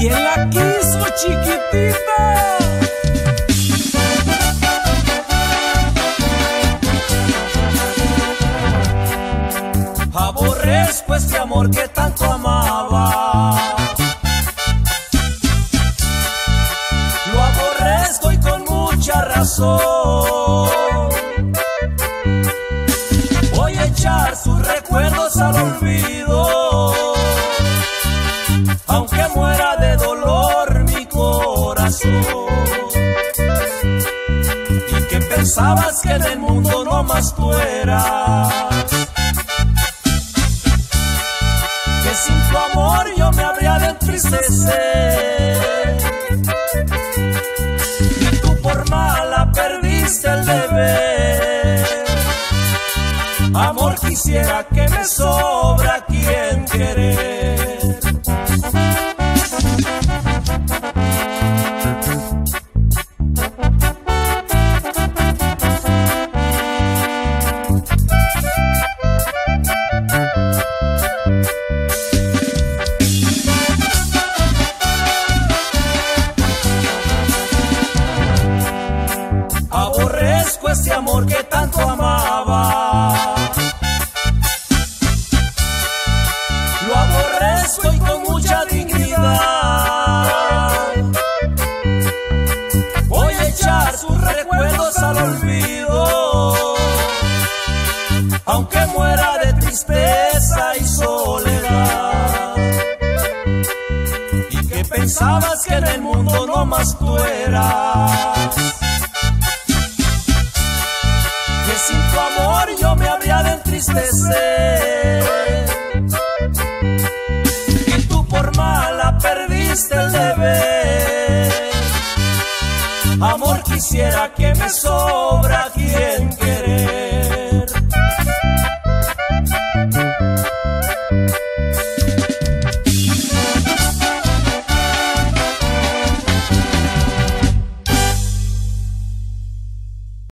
y él la quiso chiquitita. Aborrezco este pues, amor que tanto amaba. Lo aborrezco y con mucha razón. Y que pensabas que en el mundo no más tú eras. Que sin tu amor yo me habría de entristecer. Y tú por mala perdiste el deber. Amor quisiera que me sobra quien querer. Aborrezco este amor que tanto amaba. Lo aborrezco y con mucha dignidad. Voy a echar sus recuerdos al olvido. Aunque muera de tristeza y soledad. Y que pensabas que en el mundo no más tú eras. Sin tu amor yo me habría de entristecer. Y tú por mala perdiste el deber. Amor quisiera que me sobra quien.